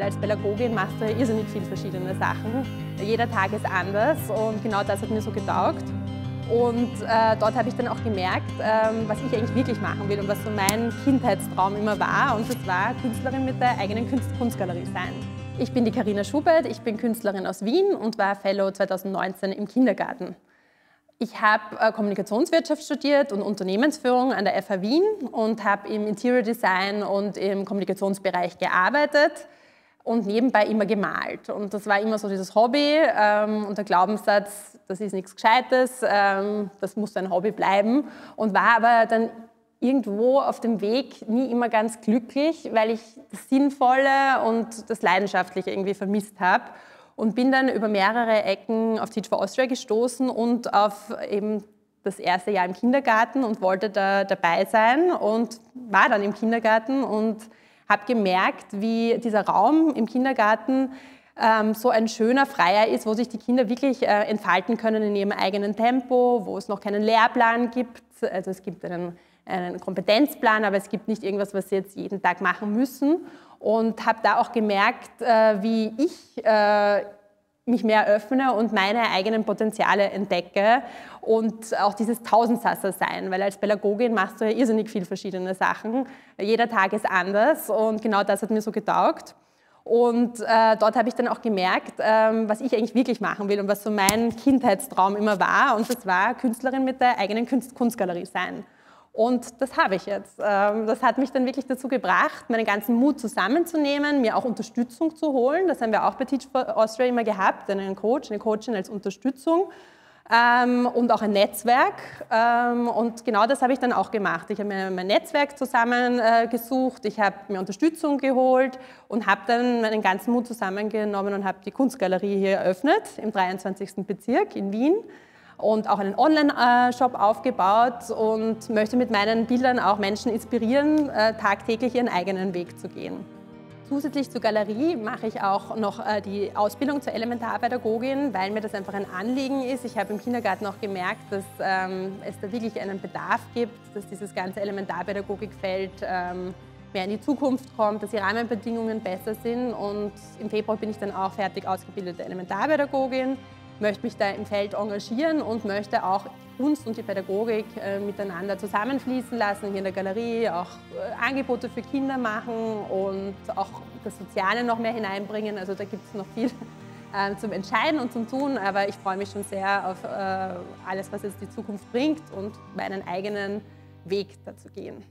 Als Pädagogin machst du irrsinnig viele verschiedene Sachen. Jeder Tag ist anders und genau das hat mir so getaugt. Und äh, dort habe ich dann auch gemerkt, ähm, was ich eigentlich wirklich machen will und was so mein Kindheitstraum immer war. Und das war Künstlerin mit der eigenen Kunst Kunstgalerie sein. Ich bin die Karina Schubert, ich bin Künstlerin aus Wien und war Fellow 2019 im Kindergarten. Ich habe äh, Kommunikationswirtschaft studiert und Unternehmensführung an der FH Wien und habe im Interior Design und im Kommunikationsbereich gearbeitet und nebenbei immer gemalt. Und das war immer so dieses Hobby ähm, und der Glaubenssatz, das ist nichts Gescheites, ähm, das muss ein Hobby bleiben. Und war aber dann irgendwo auf dem Weg nie immer ganz glücklich, weil ich das Sinnvolle und das Leidenschaftliche irgendwie vermisst habe. Und bin dann über mehrere Ecken auf Teach for Austria gestoßen und auf eben das erste Jahr im Kindergarten und wollte da dabei sein und war dann im Kindergarten und habe gemerkt, wie dieser Raum im Kindergarten ähm, so ein schöner, freier ist, wo sich die Kinder wirklich äh, entfalten können in ihrem eigenen Tempo, wo es noch keinen Lehrplan gibt. Also es gibt einen, einen Kompetenzplan, aber es gibt nicht irgendwas, was sie jetzt jeden Tag machen müssen. Und habe da auch gemerkt, äh, wie ich äh, mich mehr öffne und meine eigenen Potenziale entdecke und auch dieses Tausendsasser sein, weil als Pädagogin machst du ja irrsinnig viele verschiedene Sachen. Jeder Tag ist anders und genau das hat mir so getaugt. Und äh, dort habe ich dann auch gemerkt, ähm, was ich eigentlich wirklich machen will und was so mein Kindheitstraum immer war. Und das war Künstlerin mit der eigenen Kunst Kunstgalerie sein. Und das habe ich jetzt. Ähm, das hat mich dann wirklich dazu gebracht, meinen ganzen Mut zusammenzunehmen, mir auch Unterstützung zu holen. Das haben wir auch bei Teach for Austria immer gehabt, einen Coach, eine Coachin als Unterstützung ähm, und auch ein Netzwerk. Ähm, und genau das habe ich dann auch gemacht. Ich habe mir mein Netzwerk zusammengesucht, ich habe mir Unterstützung geholt und habe dann meinen ganzen Mut zusammengenommen und habe die Kunstgalerie hier eröffnet im 23. Bezirk in Wien und auch einen Online-Shop aufgebaut und möchte mit meinen Bildern auch Menschen inspirieren, äh, tagtäglich ihren eigenen Weg zu gehen. Zusätzlich zur Galerie mache ich auch noch äh, die Ausbildung zur Elementarpädagogin, weil mir das einfach ein Anliegen ist. Ich habe im Kindergarten auch gemerkt, dass ähm, es da wirklich einen Bedarf gibt, dass dieses ganze Elementarpädagogikfeld ähm, mehr in die Zukunft kommt, dass die Rahmenbedingungen besser sind. Und im Februar bin ich dann auch fertig ausgebildete Elementarpädagogin möchte mich da im Feld engagieren und möchte auch Kunst und die Pädagogik äh, miteinander zusammenfließen lassen, hier in der Galerie auch äh, Angebote für Kinder machen und auch das Soziale noch mehr hineinbringen. Also da gibt es noch viel äh, zum Entscheiden und zum Tun, aber ich freue mich schon sehr auf äh, alles, was jetzt die Zukunft bringt und meinen eigenen Weg dazu gehen.